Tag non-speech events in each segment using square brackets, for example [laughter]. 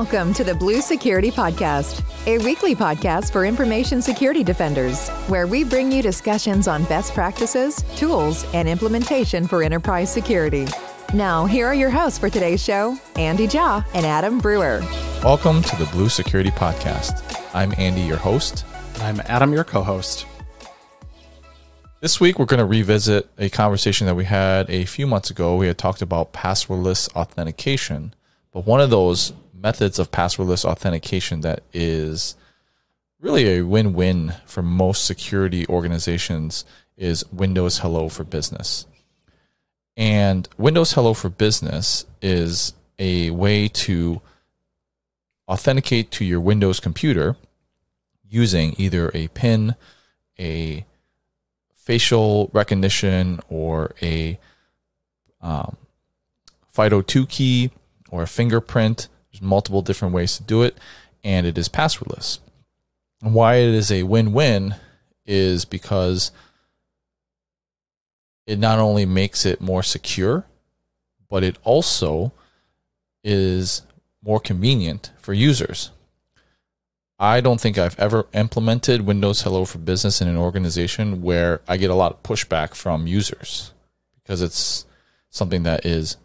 Welcome to the Blue Security Podcast, a weekly podcast for information security defenders, where we bring you discussions on best practices, tools, and implementation for enterprise security. Now, here are your hosts for today's show Andy Jaw and Adam Brewer. Welcome to the Blue Security Podcast. I'm Andy, your host. I'm Adam, your co host. This week, we're going to revisit a conversation that we had a few months ago. We had talked about passwordless authentication, but one of those methods of passwordless authentication that is really a win win for most security organizations is Windows Hello for Business. And Windows Hello for Business is a way to authenticate to your Windows computer using either a PIN, a facial recognition, or a um, FIDO2 key, or a fingerprint. Multiple different ways to do it, and it is passwordless. And why it is a win win is because it not only makes it more secure, but it also is more convenient for users. I don't think I've ever implemented Windows Hello for Business in an organization where I get a lot of pushback from users because it's something that is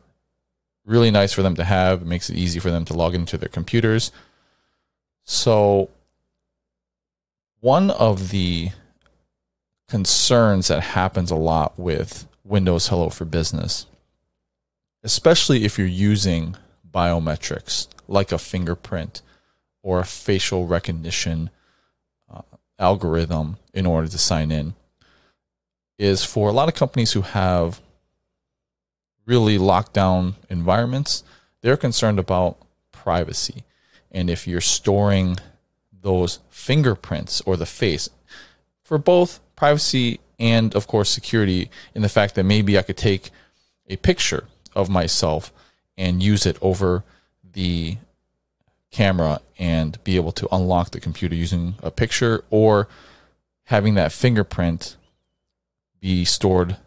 really nice for them to have. It makes it easy for them to log into their computers. So, one of the concerns that happens a lot with Windows Hello for Business, especially if you're using biometrics like a fingerprint or a facial recognition uh, algorithm in order to sign in, is for a lot of companies who have really locked down environments, they're concerned about privacy. And if you're storing those fingerprints or the face for both privacy and, of course, security, in the fact that maybe I could take a picture of myself and use it over the camera and be able to unlock the computer using a picture or having that fingerprint be stored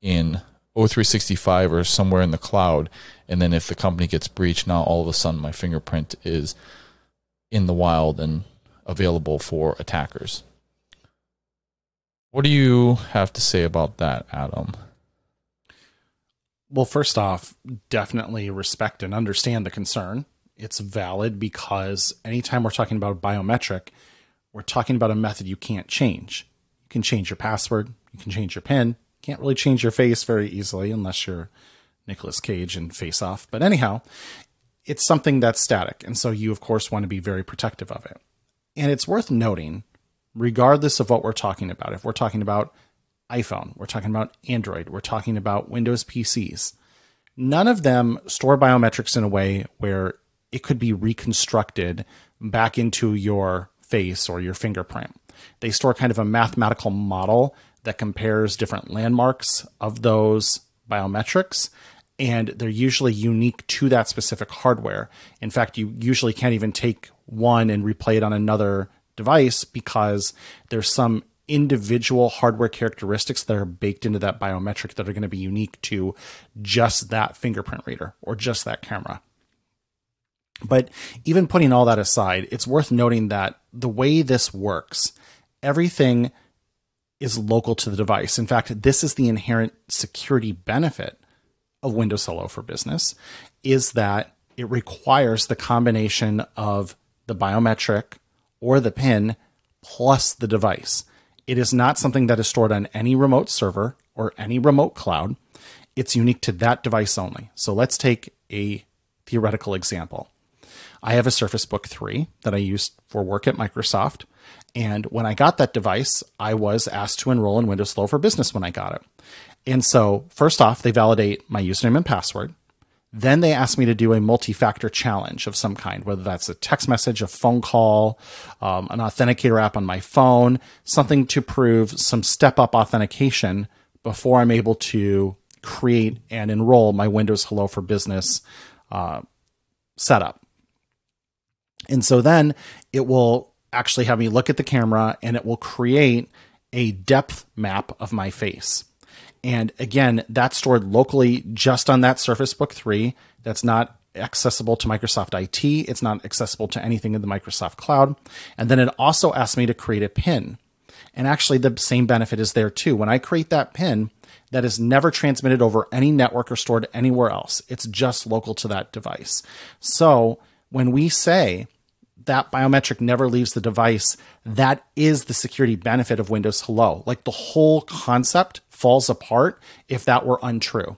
in O365 or somewhere in the cloud. And then if the company gets breached, now all of a sudden my fingerprint is in the wild and available for attackers. What do you have to say about that, Adam? Well, first off, definitely respect and understand the concern. It's valid because anytime we're talking about biometric, we're talking about a method you can't change. You can change your password, you can change your PIN, can't really change your face very easily unless you're Nicolas Cage and Face Off. But anyhow, it's something that's static. And so you, of course, want to be very protective of it. And it's worth noting, regardless of what we're talking about, if we're talking about iPhone, we're talking about Android, we're talking about Windows PCs, none of them store biometrics in a way where it could be reconstructed back into your face or your fingerprint. They store kind of a mathematical model that compares different landmarks of those biometrics and they're usually unique to that specific hardware. In fact, you usually can't even take one and replay it on another device because there's some individual hardware characteristics that are baked into that biometric that are going to be unique to just that fingerprint reader or just that camera. But even putting all that aside, it's worth noting that the way this works, everything is local to the device. In fact, this is the inherent security benefit of Windows Hello for Business is that it requires the combination of the biometric or the PIN plus the device. It is not something that is stored on any remote server or any remote cloud. It's unique to that device only. So let's take a theoretical example. I have a Surface Book 3 that I use for work at Microsoft. And when I got that device, I was asked to enroll in Windows Hello for Business when I got it. And so, first off, they validate my username and password. Then they ask me to do a multi factor challenge of some kind, whether that's a text message, a phone call, um, an authenticator app on my phone, something to prove some step up authentication before I'm able to create and enroll my Windows Hello for Business uh, setup. And so then it will actually have me look at the camera and it will create a depth map of my face. And again, that's stored locally just on that Surface Book 3. That's not accessible to Microsoft IT. It's not accessible to anything in the Microsoft cloud. And then it also asks me to create a PIN. And actually, the same benefit is there too. When I create that PIN, that is never transmitted over any network or stored anywhere else. It's just local to that device. So when we say that biometric never leaves the device, that is the security benefit of Windows Hello. Like the whole concept falls apart if that were untrue,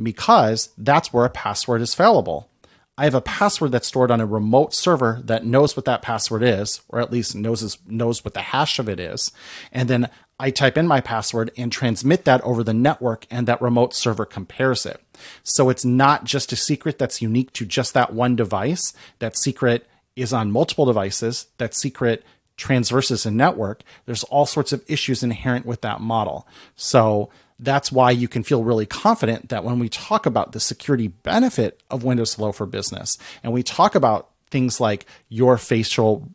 because that's where a password is fallible. I have a password that's stored on a remote server that knows what that password is, or at least knows knows what the hash of it is, and then I type in my password and transmit that over the network, and that remote server compares it. So it's not just a secret that's unique to just that one device. That secret is on multiple devices. That secret transverses a network. There's all sorts of issues inherent with that model. So that's why you can feel really confident that when we talk about the security benefit of Windows Hello for Business and we talk about things like your facial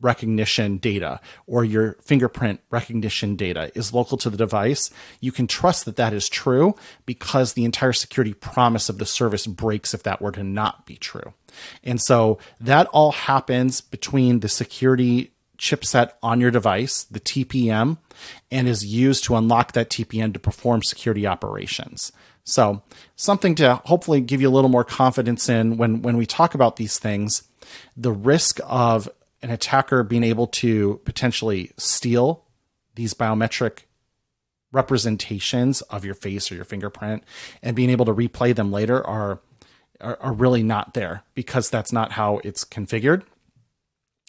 recognition data or your fingerprint recognition data is local to the device, you can trust that that is true because the entire security promise of the service breaks if that were to not be true. And so that all happens between the security chipset on your device, the TPM, and is used to unlock that TPM to perform security operations. So, something to hopefully give you a little more confidence in when, when we talk about these things. The risk of an attacker being able to potentially steal these biometric representations of your face or your fingerprint and being able to replay them later are, are, are really not there because that's not how it's configured.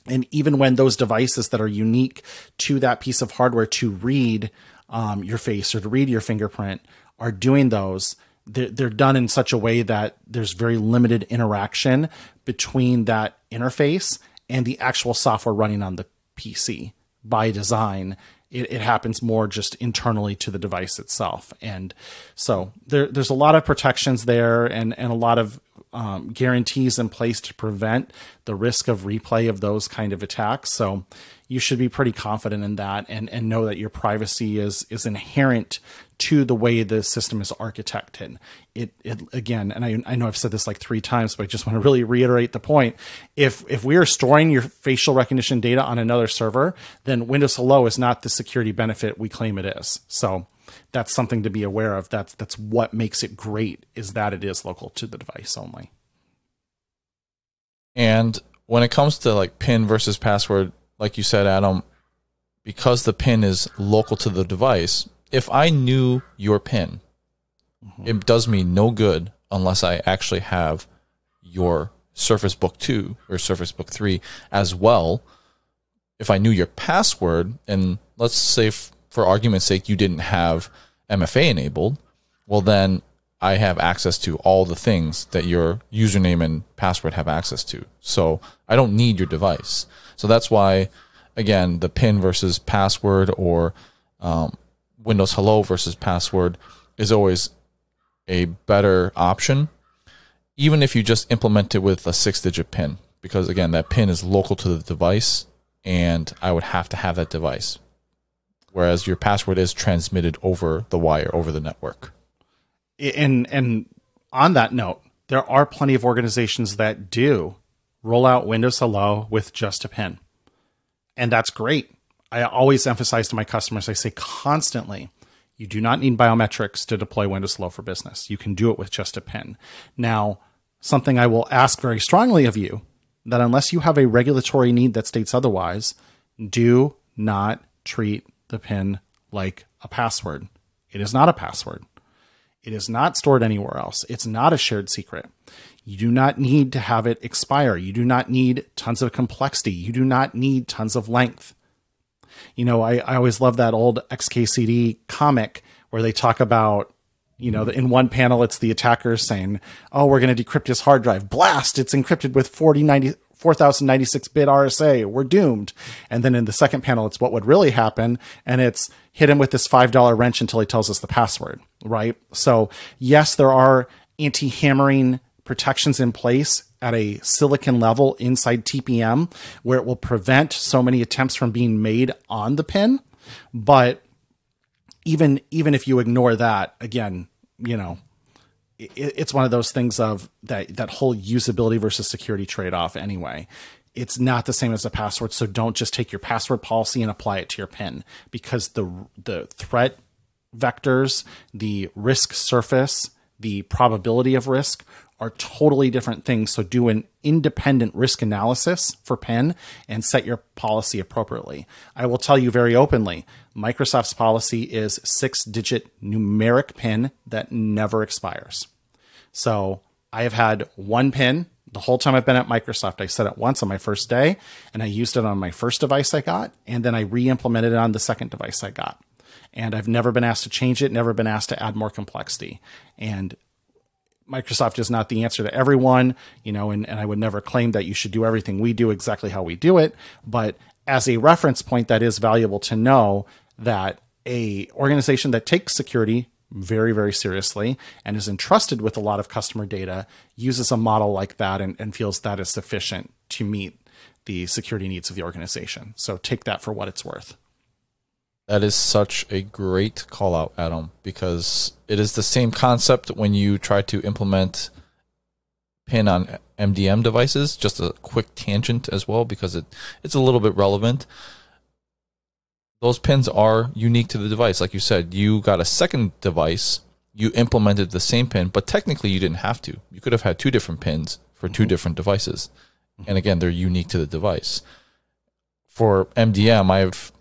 And even when those devices that are unique to that piece of hardware to read um, your face or to read your fingerprint are doing those, they're, they're done in such a way that there's very limited interaction between that interface and the actual software running on the PC by design. It, it, happens more just internally to the device itself. And so there, there's a lot of protections there and, and a lot of um, guarantees in place to prevent the risk of replay of those kind of attacks. So you should be pretty confident in that and, and know that your privacy is is inherent to the way the system is architected. It, it again, and I, I know I've said this like three times, but I just want to really reiterate the point. If if we are storing your facial recognition data on another server, then Windows Hello is not the security benefit we claim it is. So that's something to be aware of. That's that's what makes it great is that it is local to the device only. And when it comes to like pin versus password, like you said, Adam, because the pin is local to the device, if I knew your pin, mm-hmm. it does me no good unless I actually have your Surface Book 2 or Surface Book 3 as well. If I knew your password, and let's say f- for argument's sake, you didn't have MFA enabled, well, then I have access to all the things that your username and password have access to. So I don't need your device. So that's why, again, the PIN versus password or um, Windows Hello versus password is always a better option, even if you just implement it with a six digit PIN. Because again, that PIN is local to the device, and I would have to have that device whereas your password is transmitted over the wire over the network. And and on that note, there are plenty of organizations that do roll out Windows Hello with just a pin. And that's great. I always emphasize to my customers, I say constantly, you do not need biometrics to deploy Windows Hello for Business. You can do it with just a pin. Now, something I will ask very strongly of you that unless you have a regulatory need that states otherwise, do not treat the PIN like a password. It is not a password. It is not stored anywhere else. It's not a shared secret. You do not need to have it expire. You do not need tons of complexity. You do not need tons of length. You know, I, I always love that old XKCD comic where they talk about, you know, in one panel, it's the attackers saying, oh, we're going to decrypt his hard drive. Blast! It's encrypted with 4090, 4096 bit RSA. We're doomed. And then in the second panel, it's what would really happen. And it's hit him with this $5 wrench until he tells us the password, right? So yes, there are anti hammering protections in place at a silicon level inside TPM where it will prevent so many attempts from being made on the pin. But even, even if you ignore that, again, you know, it, it's one of those things of that that whole usability versus security trade off anyway. It's not the same as a password, so don't just take your password policy and apply it to your PIN because the the threat vectors, the risk surface, the probability of risk are totally different things. So do an independent risk analysis for PIN and set your policy appropriately. I will tell you very openly Microsoft's policy is six digit numeric PIN that never expires. So I have had one PIN the whole time I've been at Microsoft. I set it once on my first day and I used it on my first device I got, and then I re implemented it on the second device I got. And I've never been asked to change it, never been asked to add more complexity. And Microsoft is not the answer to everyone, you know, and, and I would never claim that you should do everything we do exactly how we do it. But as a reference point, that is valuable to know that a organization that takes security very, very seriously and is entrusted with a lot of customer data uses a model like that and, and feels that is sufficient to meet the security needs of the organization. So take that for what it's worth. That is such a great call out, Adam, because it is the same concept when you try to implement pin on MDM devices. Just a quick tangent as well, because it, it's a little bit relevant. Those pins are unique to the device. Like you said, you got a second device, you implemented the same pin, but technically you didn't have to. You could have had two different pins for 2 mm-hmm. different devices. And again, they're unique to the device. For MDM, I've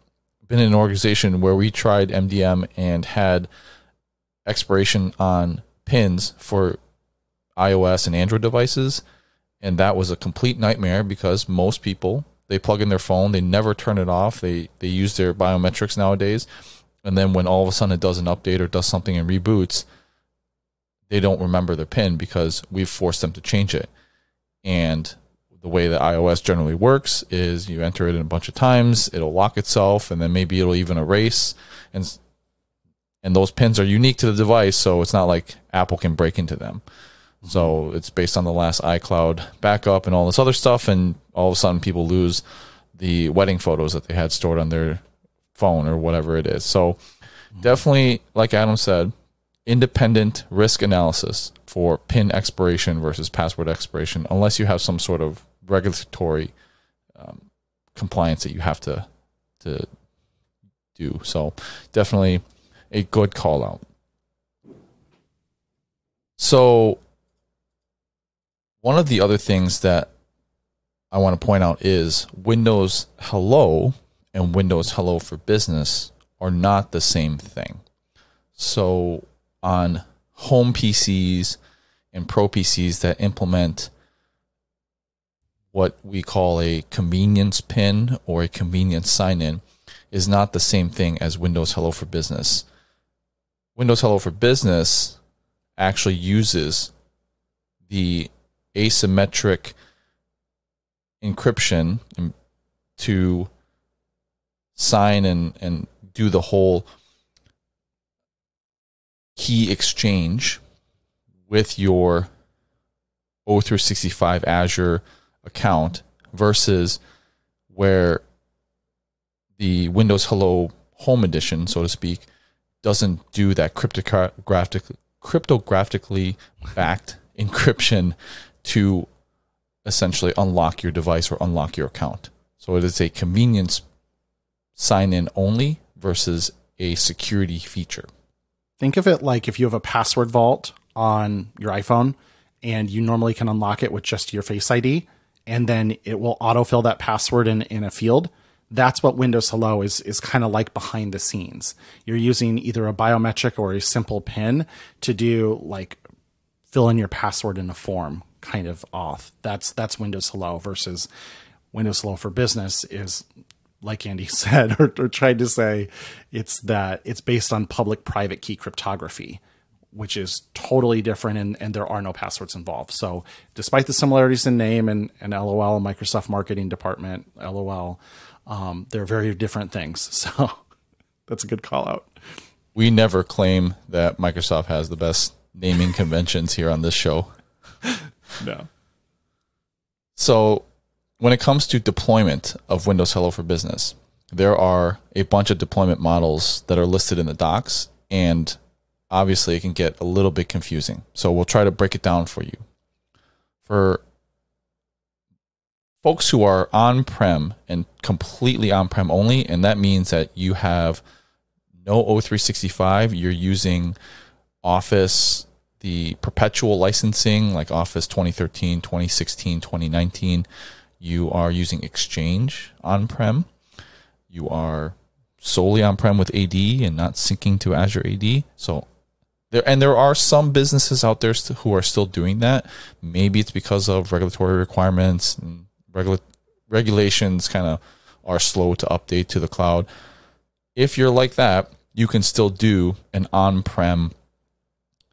been in an organization where we tried MDM and had expiration on pins for iOS and Android devices. And that was a complete nightmare because most people they plug in their phone, they never turn it off. They they use their biometrics nowadays. And then when all of a sudden it does an update or does something and reboots, they don't remember their pin because we've forced them to change it. And the way that iOS generally works is you enter it in a bunch of times, it'll lock itself, and then maybe it'll even erase. And and those pins are unique to the device, so it's not like Apple can break into them. So it's based on the last iCloud backup and all this other stuff, and all of a sudden people lose the wedding photos that they had stored on their phone or whatever it is. So definitely, like Adam said, independent risk analysis for PIN expiration versus password expiration, unless you have some sort of regulatory um, compliance that you have to to do. So definitely a good call out. So one of the other things that I want to point out is Windows Hello and Windows Hello for Business are not the same thing. So on home PCs and pro PCs that implement what we call a convenience pin or a convenience sign in is not the same thing as Windows Hello for Business. Windows Hello for Business actually uses the asymmetric encryption to sign and, and do the whole key exchange with your O365 Azure account versus where the Windows Hello Home Edition, so to speak, doesn't do that cryptographic, cryptographically backed [laughs] encryption to essentially unlock your device or unlock your account. So it is a convenience sign in only versus a security feature. Think of it like if you have a password vault on your iPhone and you normally can unlock it with just your Face ID and then it will autofill that password in, in a field. That's what Windows Hello is is kind of like behind the scenes. You're using either a biometric or a simple PIN to do like fill in your password in a form kind of off. That's that's Windows Hello versus Windows Hello for Business is like Andy [laughs] said or, or tried to say, it's that it's based on public private key cryptography which is totally different and, and there are no passwords involved. So despite the similarities in name and, and LOL, Microsoft marketing department, LOL, um, they're very different things. [laughs] So that's a good call out. We never claim that Microsoft has the best naming conventions here on this show. [laughs] No. So when it comes to deployment of Windows Hello for Business, there are a bunch of deployment models that are listed in the docs and obviously it can get a little bit confusing. So we'll try to break it down for you. For folks who are on prem and completely on prem only, and that means that you have no O365, you're using Office, the perpetual licensing like Office 2013, 2016, 2019. You are using Exchange on prem. You are solely on prem with AD and not syncing to Azure AD. So there and there are some businesses out there who are still doing that. Maybe it's because of regulatory requirements and regula- regulations kind of are slow to update to the cloud. If you're like that, you can still do an on-prem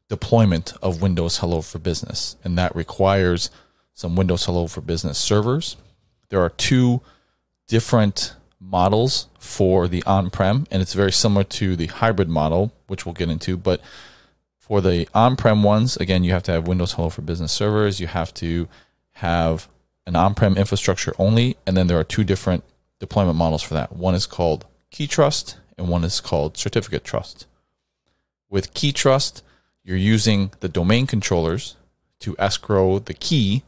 deployment of Windows Hello for Business, and that requires some Windows Hello for Business servers. There are two different models for the on-prem, and it's very similar to the hybrid model, which we'll get into. But for the on-prem ones, again, you have to have Windows Hello for Business servers. You have to have an on-prem infrastructure only, and then there are two different deployment models for that. One is called Key Trust, and one is called Certificate Trust. With Key Trust, you're using the domain controllers to escrow the key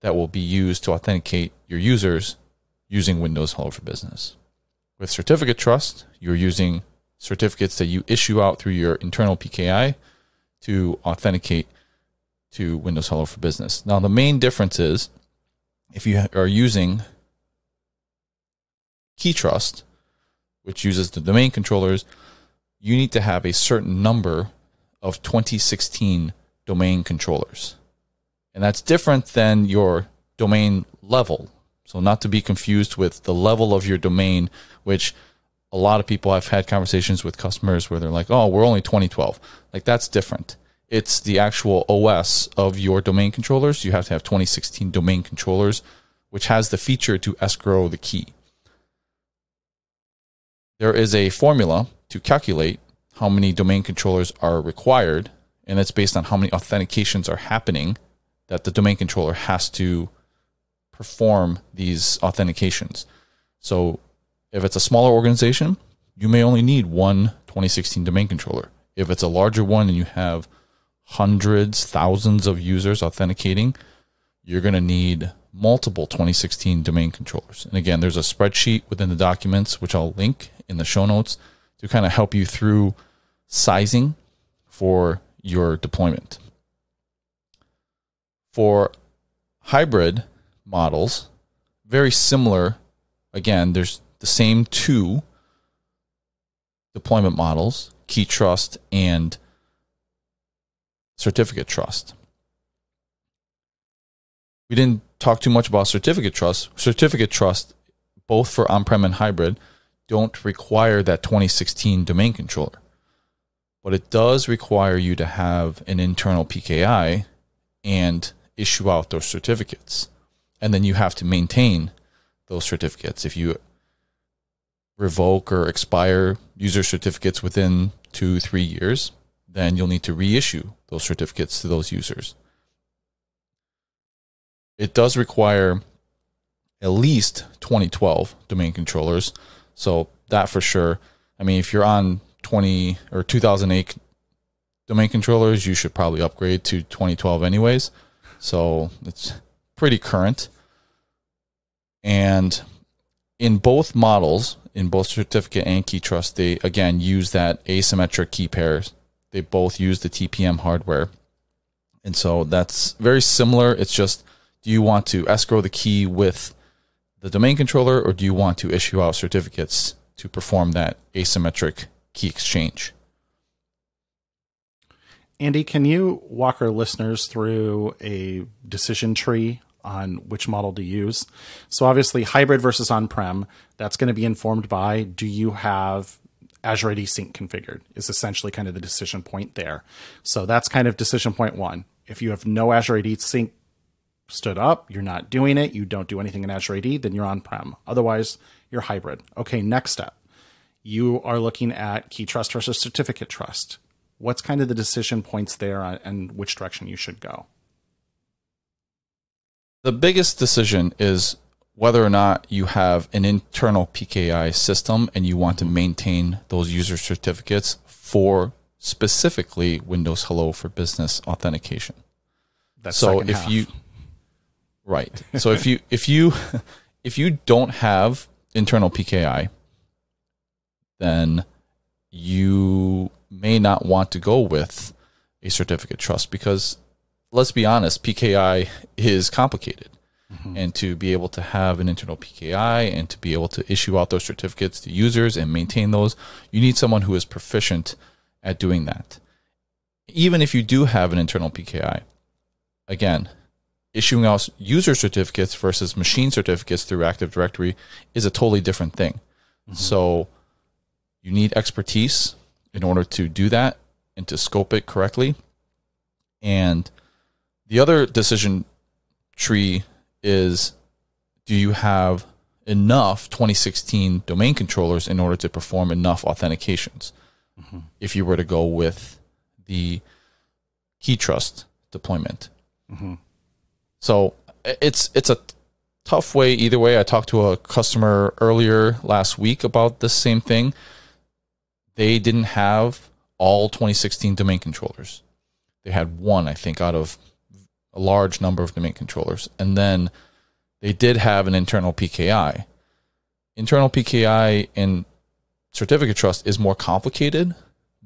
that will be used to authenticate your users using Windows Hello for Business. With Certificate Trust, you're using certificates that you issue out through your internal PKI to authenticate to Windows Hello for Business. Now, the main difference is if you are using KeyTrust, which uses the domain controllers, you need to have a certain number of 2016 domain controllers. And that's different than your domain level. So, not to be confused with the level of your domain, which a lot of people I've had conversations with customers where they're like, oh, we're only 2012. Like, that's different. It's the actual OS of your domain controllers. You have to have 2016 domain controllers, which has the feature to escrow the key. There is a formula to calculate how many domain controllers are required, and it's based on how many authentications are happening that the domain controller has to perform these authentications. So if it's a smaller organization, you may only need one 2016 domain controller. If it's a larger one and you have hundreds, thousands of users authenticating, you're going to need multiple 2016 domain controllers. And again, there's a spreadsheet within the documents, which I'll link in the show notes to kind of help you through sizing for your deployment. For hybrid models, very similar. Again, there's the same two deployment models key trust and certificate trust. We didn't talk too much about certificate trust. Certificate trust, both for on prem and hybrid, don't require that 2016 domain controller. But it does require you to have an internal PKI and issue out those certificates. And then you have to maintain those certificates. If you revoke or expire user certificates within two, three years, then you'll need to reissue those certificates to those users. It does require at least 2012 domain controllers so that for sure. I mean, if you're on 20 or 2008 domain controllers, you should probably upgrade to 2012 anyways. So it's pretty current. And in both models, in both certificate and key trust, they again use that asymmetric key pairs. They both use the TPM hardware. And so that's very similar. It's just do you want to escrow the key with the domain controller, or do you want to issue out certificates to perform that asymmetric key exchange? Andy, can you walk our listeners through a decision tree on which model to use? So, obviously, hybrid versus on prem, that's going to be informed by do you have Azure AD Sync configured, is essentially kind of the decision point there. So, that's kind of decision point one. If you have no Azure AD Sync stood up, you're not doing it, you don't do anything in Azure AD, then you're on prem. Otherwise, you're hybrid. Okay, next step. You are looking at key trust versus certificate trust. What's kind of the decision points there and which direction you should go? The biggest decision is whether or not you have an internal PKI system and you want to maintain those user certificates for specifically Windows Hello for Business authentication. That so if half. you right so if you if you [laughs] if you don't have internal pki then you may not want to go with a certificate trust because let's be honest pki is complicated. Mm-hmm. And to be able to have an internal pki and to be able to issue out those certificates to users and maintain those you need someone who is proficient at doing that. Even if you do have an internal pki again, issuing out user certificates versus machine certificates through Active Directory is a totally different thing. Mm-hmm. So you need expertise in order to do that and to scope it correctly. And the other decision tree is do you have enough 2016 domain controllers in order to perform enough authentications? Mm-hmm. If you were to go with the key trust deployment. Mm-hmm. So it's it's a tough way either way. I talked to a customer earlier last week about this same thing. They didn't have all 2016 domain controllers. They had one, I think, out of a large number of domain controllers. And then they did have an internal PKI. Internal PKI in certificate trust is more complicated,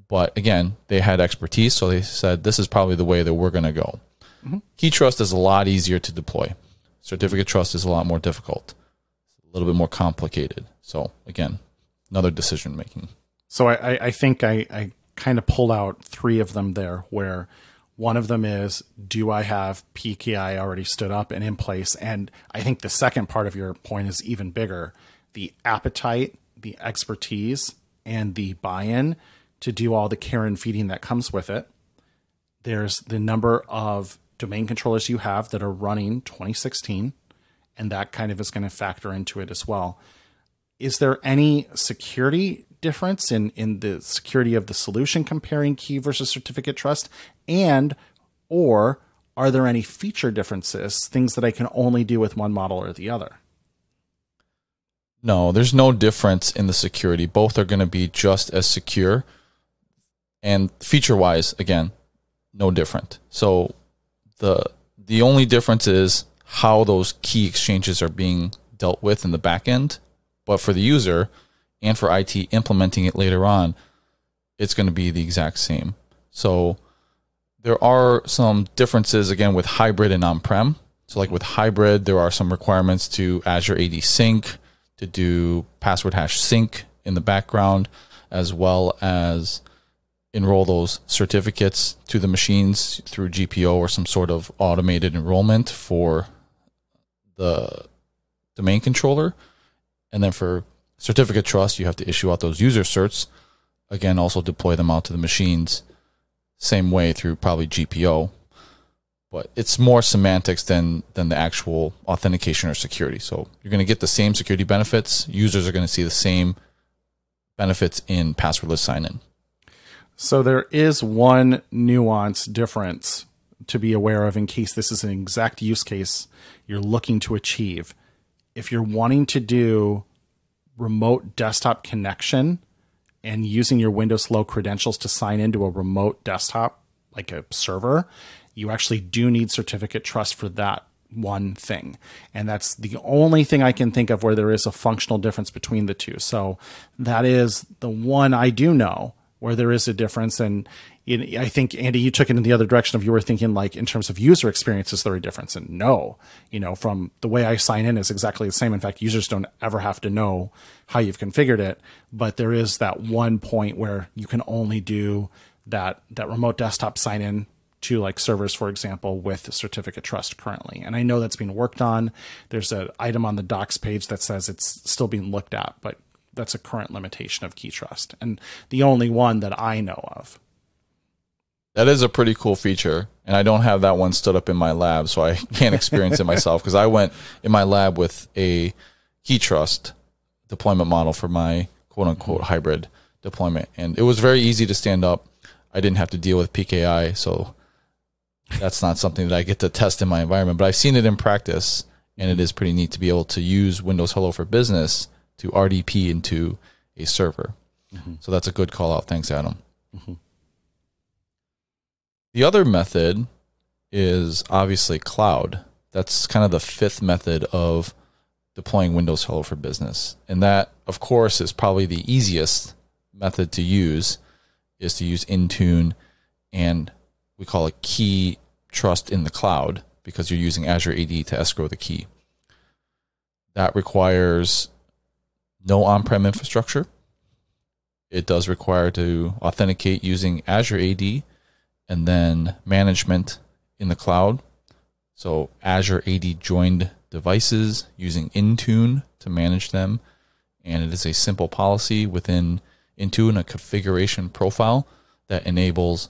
but again, they had expertise, so they said this is probably the way that we're going to go. Mm-hmm. Key trust is a lot easier to deploy. Certificate trust is a lot more difficult, a little bit more complicated. So again, another decision making. So I, I, think I, I kind of pulled out three of them there where one of them is do I have PKI already stood up and in place? And I think the second part of your point is even bigger. The appetite, the expertise, and the buy-in to do all the care and feeding that comes with it. There's the number of domain controllers you have that are running 2016, and that kind of is going to factor into it as well is there any security difference in in the security of the solution comparing key versus certificate trust and or are there any feature differences things that i can only do with one model or the other No, there's no difference in the security. Both are going to be just as secure. And feature wise, again, no different. So the the only difference is how those key exchanges are being dealt with in the back end. But for the user and for IT implementing it later on, it's going to be the exact same. So there are some differences again with hybrid and on-prem. So like with hybrid, there are some requirements to Azure AD Sync to do password hash sync in the background, as well as enroll those certificates to the machines through GPO or some sort of automated enrollment for the domain controller. And then for certificate trust, you have to issue out those user certs. Again, also deploy them out to the machines same way through probably GPO. But it's more semantics than than the actual authentication or security. So you're going to get the same security benefits. Users are going to see the same benefits in passwordless sign-in. so there is one nuance difference to be aware of in case this is an exact use case you're looking to achieve if you're wanting to do remote desktop connection and using your Windows Hello credentials to sign into a remote desktop, like a server, you actually do need certificate trust for that one thing. And that's the only thing I can think of where there is a functional difference between the two. So that is the one I do know where there is a difference. And it, I think, Andy, you took it in the other direction of you were thinking like in terms of user experience, is there a difference? And no, you know, from the way I sign in is exactly the same. In fact, users don't ever have to know how you've configured it, but there is that one point where you can only do that, that remote desktop sign in to like servers, for example, with certificate trust currently. And I know that's being worked on. There's an item on the docs page that says it's still being looked at, but that's a current limitation of key trust and the only one that I know of. That is a pretty cool feature, and I don't have that one stood up in my lab, so I can't experience it myself because I went in my lab with a key trust deployment model for my quote unquote hybrid deployment, and it was very easy to stand up. I didn't have to deal with PKI, so that's not something that I get to test in my environment, but I've seen it in practice, and it is pretty neat to be able to use Windows Hello for Business to RDP into a server. Mm-hmm. So that's a good call out. Thanks, Adam. Mm-hmm. The other method is obviously cloud. That's kind of the fifth method of deploying Windows Hello for Business. And that, of course, is probably the easiest method to use is to use Intune and we call it key trust in the cloud because you're using Azure AD to escrow the key. That requires no on-prem infrastructure. It does require to authenticate using Azure AD and then management in the cloud. So Azure AD joined devices using Intune to manage them. And it is a simple policy within Intune, a configuration profile that enables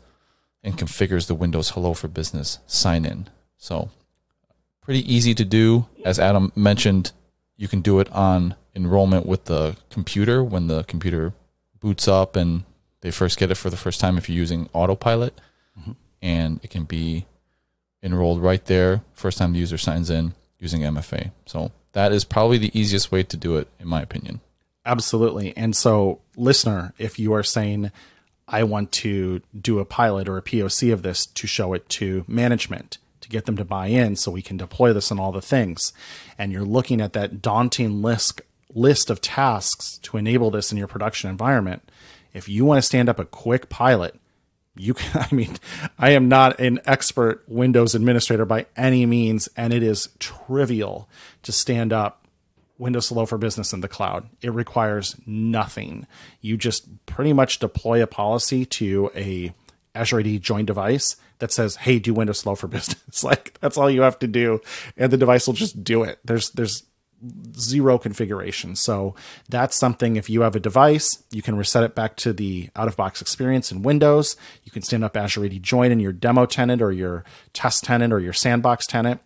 and configures the Windows Hello for Business sign in. So, pretty easy to do. As Adam mentioned, you can do it on enrollment with the computer when the computer boots up and they first get it for the first time if you're using autopilot. Mm-hmm. And it can be enrolled right there, first time the user signs in using MFA. So that is probably the easiest way to do it, in my opinion. Absolutely. And so, listener, if you are saying, I want to do a pilot or a POC of this to show it to management, to get them to buy in so we can deploy this and all the things, and you're looking at that daunting list, list of tasks to enable this in your production environment, if you want to stand up a quick pilot you can, [laughs] I mean, I am not an expert Windows administrator by any means, and it is trivial to stand up Windows Hello for Business in the cloud. It requires nothing. You just pretty much deploy a policy to a Azure AD joined device that says, "Hey, do Windows Hello for [laughs] Business." [laughs] like that's all you have to do, and the device will just do it. There's there's zero configuration. So that's something if you have a device, you can reset it back to the out of box experience in Windows. You can stand up Azure AD Join in your demo tenant or your test tenant or your sandbox tenant.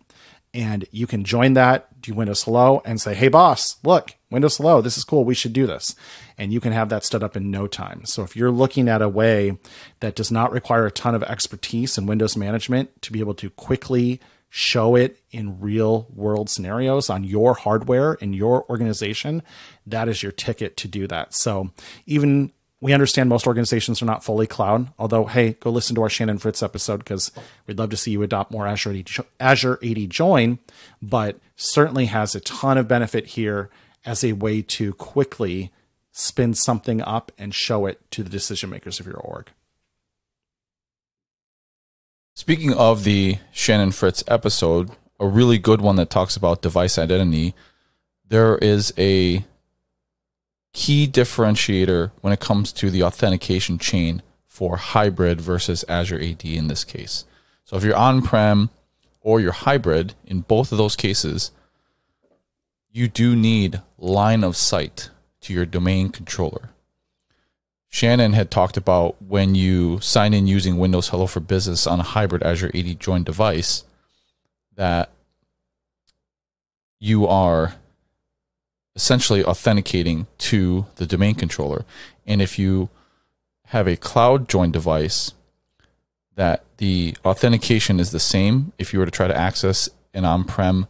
And you can join that, do Windows Hello, and say, hey, boss, look, Windows Hello, this is cool. We should do this. And you can have that stood up in no time. So if you're looking at a way that does not require a ton of expertise in Windows management to be able to quickly show it in real world scenarios on your hardware in your organization, that is your ticket to do that. So even we understand most organizations are not fully cloud, although, hey, go listen to our Shannon Fritz episode because we'd love to see you adopt more Azure AD, Azure AD Join, but certainly has a ton of benefit here as a way to quickly spin something up and show it to the decision makers of your org. Speaking of the Shannon Fritz episode, a really good one that talks about device identity, there is a key differentiator when it comes to the authentication chain for hybrid versus Azure AD in this case. So if you're on prem or you're hybrid, in both of those cases, you do need line of sight to your domain controller. Shannon had talked about when you sign in using Windows Hello for Business on a hybrid Azure AD joined device, that you are essentially authenticating to the domain controller. And if you have a cloud joined device, that the authentication is the same. If you were to try to access an on prem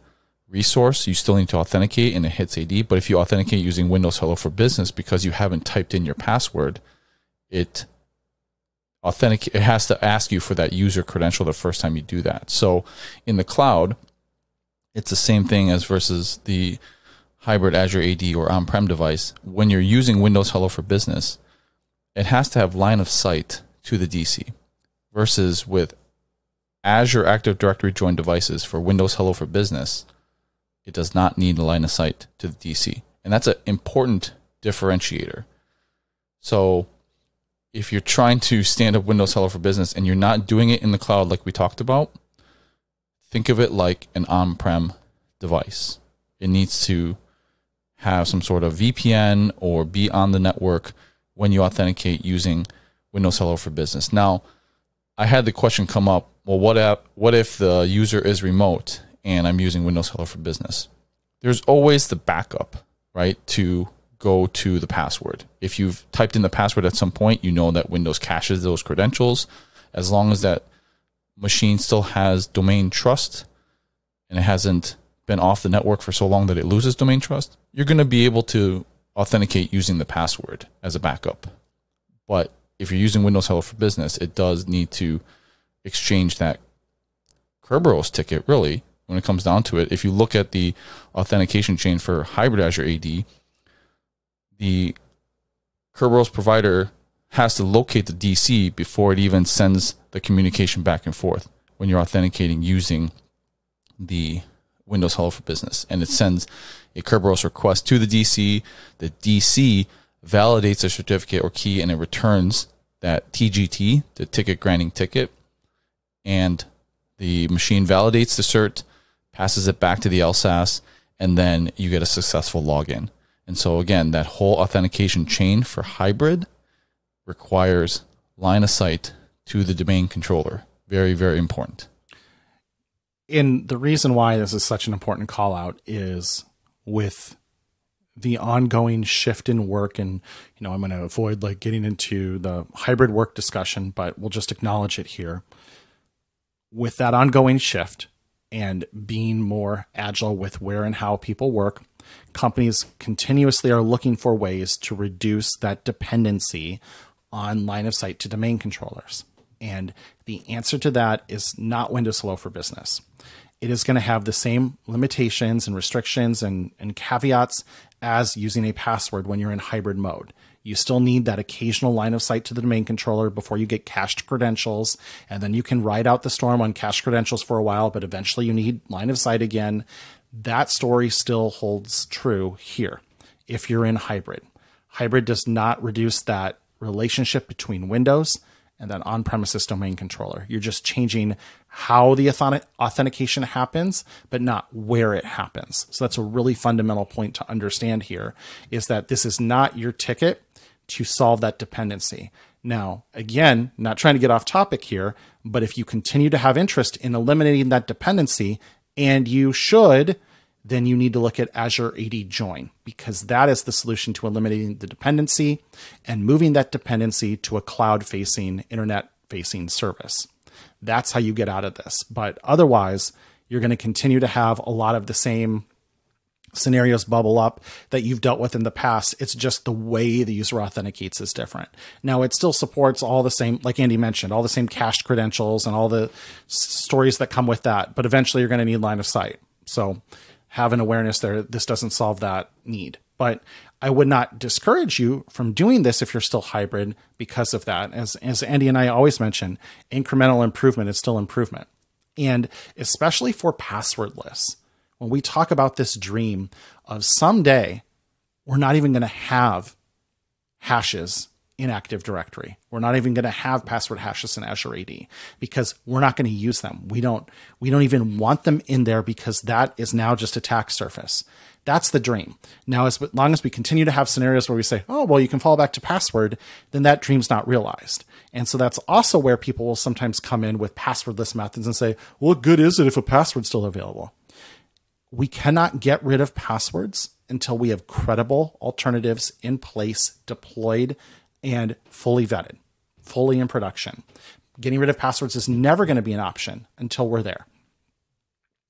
resource, you still need to authenticate and it hits AD. But if you authenticate using Windows Hello for Business because you haven't typed in your password, it authentic it has to ask you for that user credential the first time you do that. So in the cloud, it's the same thing as versus the hybrid Azure AD or on-prem device. When you're using Windows Hello for Business, it has to have line of sight to the DC versus with Azure Active Directory joined devices for Windows Hello for Business, it does not need a line of sight to the DC. And that's an important differentiator. So if you're trying to stand up Windows Hello for Business and you're not doing it in the cloud like we talked about, think of it like an on prem device. It needs to have some sort of VPN or be on the network when you authenticate using Windows Hello for Business. Now, I had the question come up well, what, if, what if the user is remote and I'm using Windows Hello for Business? There's always the backup, right, to go to the password. If you've typed in the password at some point, you know that Windows caches those credentials. As long as that machine still has domain trust and it hasn't been off the network for so long that it loses domain trust, you're going to be able to authenticate using the password as a backup. But if you're using Windows Hello for Business, it does need to exchange that Kerberos ticket, really, when it comes down to it. If you look at the authentication chain for hybrid Azure AD, the Kerberos provider has to locate the DC before it even sends the communication back and forth when you're authenticating using the Windows Hello for Business. And it sends a Kerberos request to the DC. The DC validates a certificate or key and it returns that TGT, the ticket granting ticket, and the machine validates the cert, passes it back to the LSASS, and then you get a successful login. And so again, that whole authentication chain for hybrid requires line of sight to the domain controller. Very, very important. And the reason why this is such an important call out is with the ongoing shift in work and you know i'm going to avoid like getting into the hybrid work discussion but we'll just acknowledge it here with that ongoing shift and being more agile with where and how people work companies continuously are looking for ways to reduce that dependency on line of sight to domain controllers and the answer to that is not windows hello for business it is going to have the same limitations and restrictions and, and caveats as using a password when you're in hybrid mode. You still need that occasional line of sight to the domain controller before you get cached credentials. And then you can ride out the storm on cached credentials for a while, but eventually you need line of sight again. That story still holds true here if you're in hybrid. Hybrid does not reduce that relationship between Windows and then on premises domain controller. You're just changing how the authentication happens, but not where it happens. So that's a really fundamental point to understand here is that this is not your ticket to solve that dependency. Now, again, not trying to get off topic here, but if you continue to have interest in eliminating that dependency, and you should, then you need to look at Azure AD Join because that is the solution to eliminating the dependency and moving that dependency to a cloud facing, internet facing service. That's how you get out of this. But otherwise, you're going to continue to have a lot of the same scenarios bubble up that you've dealt with in the past. It's just the way the user authenticates is different. Now, it still supports all the same, like Andy mentioned, all the same cached credentials and all the stories that come with that. But eventually, you're going to need line of sight. So, have an awareness there. This doesn't solve that need. But I would not discourage you from doing this if you're still hybrid because of that. As, as Andy and I always mention, incremental improvement is still improvement. And especially for passwordless, when we talk about this dream of someday, we're not even going to have hashes in Active Directory. We're not even going to have password hashes in Azure AD because we're not going to use them. We don't we don't even want them in there because that is now just attack surface. That's the dream. Now, as long as we continue to have scenarios where we say, "Oh, well, you can fall back to password," then that dream's not realized. And so that's also where people will sometimes come in with passwordless methods and say, "Well, what good is it if a password's still available?" We cannot get rid of passwords until we have credible alternatives in place, deployed, and fully vetted, fully in production. Getting rid of passwords is never going to be an option until we're there.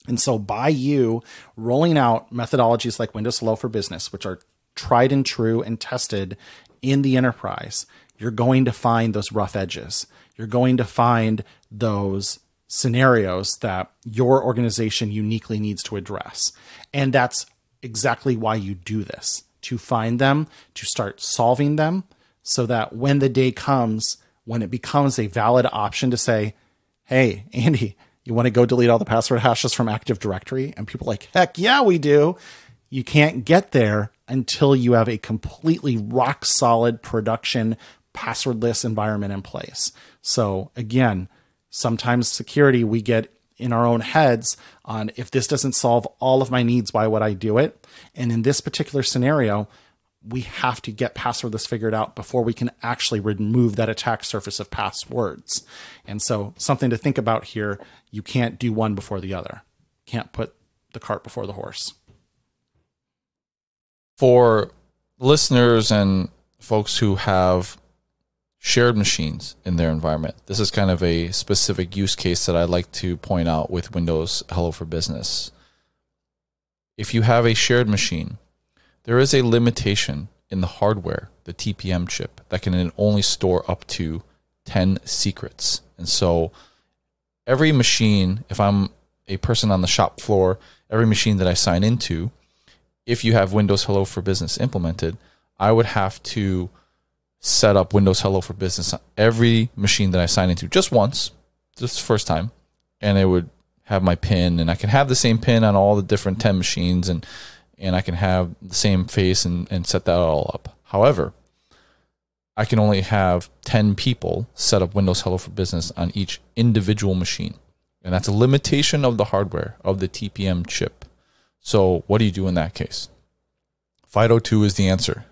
And so, by you rolling out methodologies like Windows Hello for Business, which are tried and true and tested in the enterprise, you're going to find those rough edges. You're going to find those scenarios that your organization uniquely needs to address. And that's exactly why you do this to find them, to start solving them, so that when the day comes, when it becomes a valid option to say, hey, Andy, you want to go delete all the password hashes from Active Directory? And people like, heck yeah, we do. You can't get there until you have a completely rock solid production passwordless environment in place. So again, sometimes security we get in our own heads on if this doesn't solve all of my needs, why would I do it? And in this particular scenario, we have to get passwordless figured out before we can actually remove that attack surface of passwords. And so, something to think about here you can't do one before the other, can't put the cart before the horse. For listeners and folks who have shared machines in their environment, this is kind of a specific use case that I'd like to point out with Windows Hello for Business. If you have a shared machine, there is a limitation in the hardware, the TPM chip, that can only store up to 10 secrets. And so every machine, if I'm a person on the shop floor, every machine that I sign into, if you have Windows Hello for Business implemented, I would have to set up Windows Hello for Business on every machine that I sign into just once, just first time, and it would have my pin, and I can have the same pin on all the different ten machines, and and I can have the same face and, and set that all up. However, I can only have 10 people set up Windows Hello for Business on each individual machine. And that's a limitation of the hardware of the TPM chip. So, what do you do in that case? FIDO2 is the answer.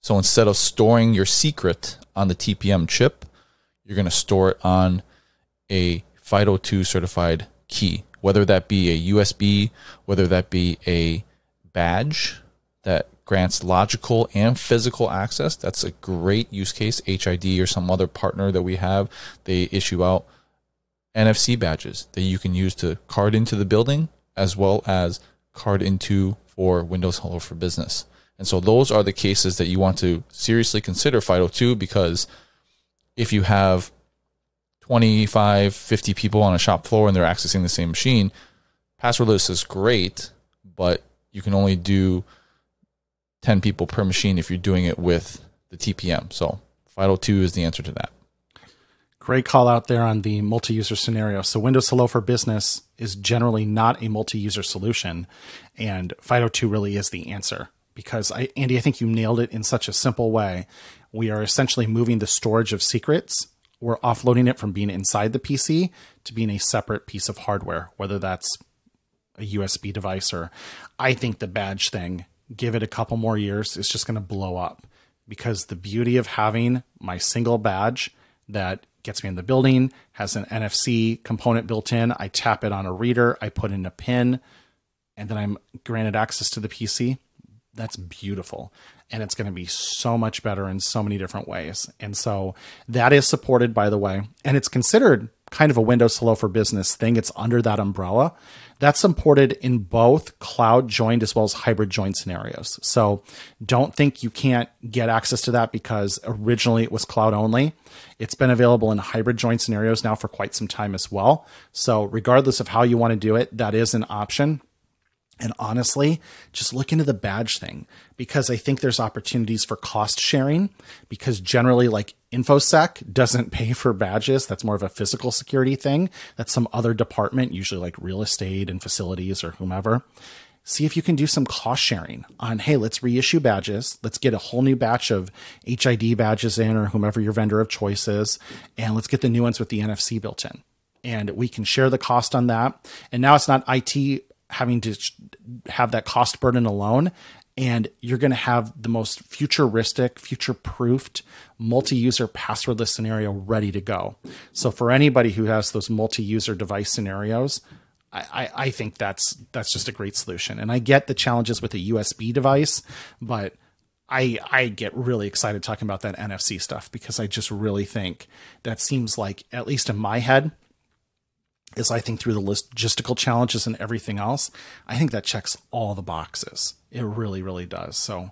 So, instead of storing your secret on the TPM chip, you're going to store it on a FIDO2 certified key, whether that be a USB, whether that be a badge that grants logical and physical access. That's a great use case. HID or some other partner that we have, they issue out NFC badges that you can use to card into the building as well as card into for Windows Hello for Business. And so those are the cases that you want to seriously consider FIDO2 because if you have 25, 50 people on a shop floor and they're accessing the same machine, passwordless is great, but you can only do 10 people per machine if you're doing it with the TPM. So FIDO2 is the answer to that. Great call out there on the multi user scenario. So, Windows Hello for Business is generally not a multi user solution, and FIDO2 really is the answer. Because, I, Andy, I think you nailed it in such a simple way. We are essentially moving the storage of secrets, we're offloading it from being inside the PC to being a separate piece of hardware, whether that's a USB device or I think the badge thing, give it a couple more years, it's just going to blow up. Because the beauty of having my single badge that gets me in the building, has an NFC component built in. I tap it on a reader, I put in a pin, and then I'm granted access to the PC. That's beautiful. And it's going to be so much better in so many different ways. And so that is supported, by the way, and it's considered kind of a Windows Hello for Business thing. It's under that umbrella. That's supported in both cloud joined as well as hybrid joined scenarios. So don't think you can't get access to that because originally it was cloud only. It's been available in hybrid joined scenarios now for quite some time as well. So regardless of how you want to do it, that is an option. And honestly, just look into the badge thing because I think there's opportunities for cost sharing because generally like InfoSec doesn't [laughs] pay for badges. That's more of a physical security thing. That's some other department, usually like real estate and facilities or whomever. See if you can do some cost sharing on, hey, let's reissue badges. Let's get a whole new batch of HID badges in or whomever your vendor of choice is. And let's get the new ones with the NFC built in. And we can share the cost on that. And now it's not IT having to have that cost burden alone and you're going to have the most futuristic, future proofed multi user passwordless scenario ready to go. So, for anybody who has those multi user device scenarios, I, I, think that's that's just a great solution. And I get the challenges with a USB device, but I I get really excited talking about that NFC stuff because I just really think that seems like, at least in my head, as I think through the logistical challenges and everything else, I think that checks all the boxes. It really, really does. So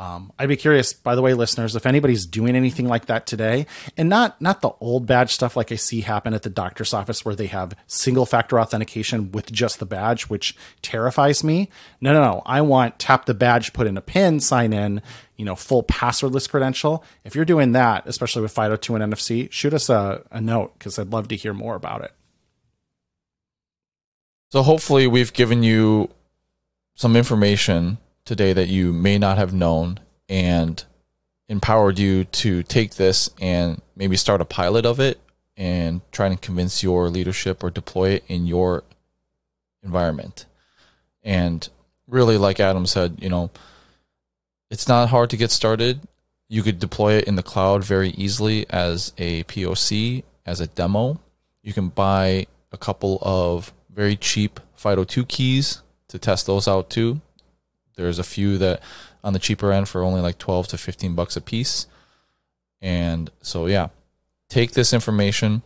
um, I'd be curious, by the way, listeners, if anybody's doing anything like that today, and not not the old badge stuff like I see happen at the doctor's office where they have single factor authentication with just the badge, which terrifies me. No, no, no. I want tap the badge, put in a pin, sign in, you know, full passwordless credential. If you're doing that, especially with FIDO2 and NFC, shoot us a, a note because I'd love to hear more about it. So hopefully we've given you some information today that you may not have known and empowered you to take this and maybe start a pilot of it and try to convince your leadership or deploy it in your environment. And really, like Adam said, you know, it's not hard to get started. You could deploy it in the cloud very easily as a POC, as a demo. You can buy a couple of very cheap FIDO2 keys to test those out too. There's a few that on the cheaper end for only like 12 to 15 bucks a piece. And so, yeah, take this information,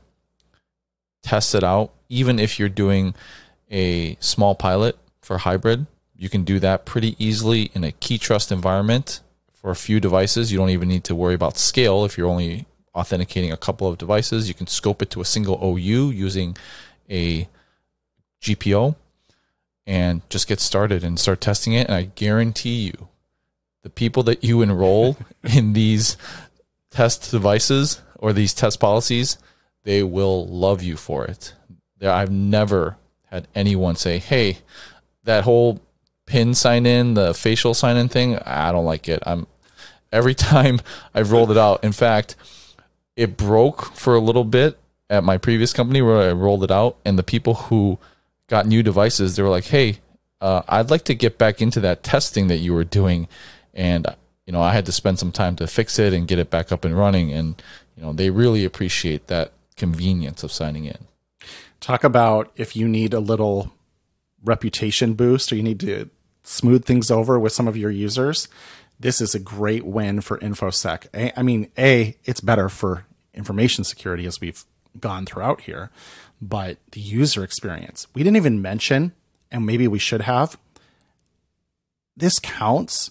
test it out. Even if you're doing a small pilot for hybrid, you can do that pretty easily in a key trust environment for a few devices. You don't even need to worry about scale if you're only authenticating a couple of devices. You can scope it to a single OU using a GPO and just get started and start testing it. And I guarantee you, the people that you enroll [laughs] in these test devices or these test policies, they will love you for it. I've never had anyone say, "Hey, that whole pin sign in, the facial sign in thing, I don't like it." I'm every [laughs] time I've rolled it out. In fact, it broke for a little bit at my previous company where I rolled it out, and the people who got new devices, they were like, "Hey, uh, I'd like to get back into that testing that you were doing," and you know, I had to spend some time to fix it and get it back up and running, and you know, they really appreciate that convenience of signing in. Talk about if you need a little reputation boost or you need to smooth things over with some of your users. This is a great win for InfoSec. I mean, A, it's better for information security as we've gone throughout here, but the user experience, we didn't even mention, and maybe we should have. This counts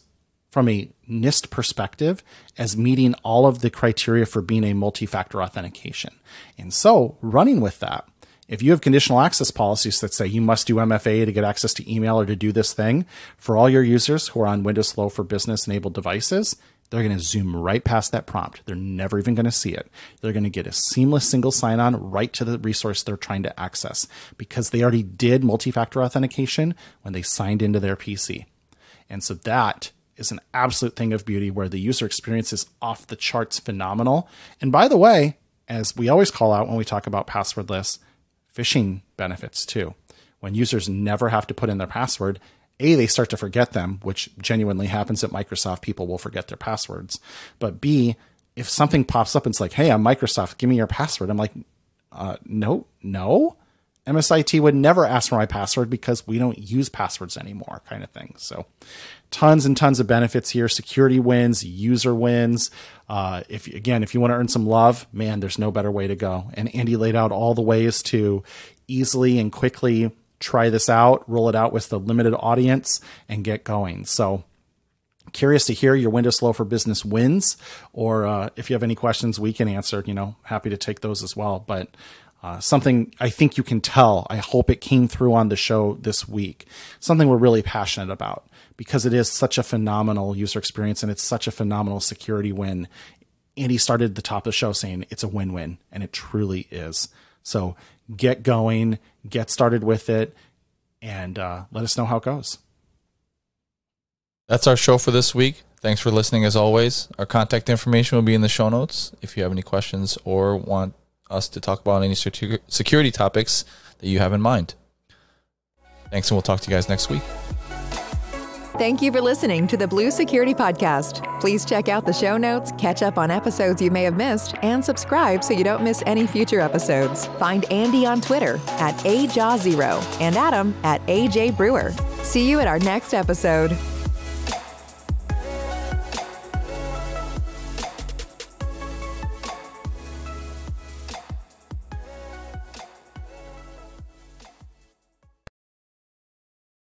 from a NIST perspective as meeting all of the criteria for being a multi factor authentication. And so, running with that, if you have conditional access policies that say you must do MFA to get access to email or to do this thing, for all your users who are on Windows Hello for Business enabled devices, they're going to zoom right past that prompt. They're never even going to see it. They're going to get a seamless single sign on right to the resource they're trying to access because they already did multi factor authentication when they signed into their PC. And so that is an absolute thing of beauty where the user experience is off the charts phenomenal. And by the way, as we always call out when we talk about passwordless, phishing benefits too. When users never have to put in their password, A, they start to forget them, which genuinely happens at Microsoft. People will forget their passwords. But B, if something pops up and it's like, hey, I'm Microsoft, give me your password. I'm like, uh, no, no. MSIT would never ask for my password because we don't use passwords anymore, kind of thing. So, tons and tons of benefits here security wins, user wins. Uh, if again, if you want to earn some love, man, there's no better way to go. And Andy laid out all the ways to easily and quickly try this out, roll it out with the limited audience, and get going. So, curious to hear your Windows Hello for Business wins, or uh, if you have any questions we can answer, you know, happy to take those as well. But uh, something I think you can tell. I hope it came through on the show this week. Something we're really passionate about because it is such a phenomenal user experience and it's such a phenomenal security win. Andy started the top of the show saying it's a win win, and it truly is. So get going, get started with it, and uh, let us know how it goes. That's our show for this week. Thanks for listening as always. Our contact information will be in the show notes if you have any questions or want us to talk about any security topics that you have in mind. Thanks, and we'll talk to you guys next week. Thank you for listening to the Blue Security Podcast. Please check out the show notes, catch up on episodes you may have missed, and subscribe so you don't miss any future episodes. Find Andy on Twitter at AJaw0 and Adam at AJ Brewer. See you at our next episode.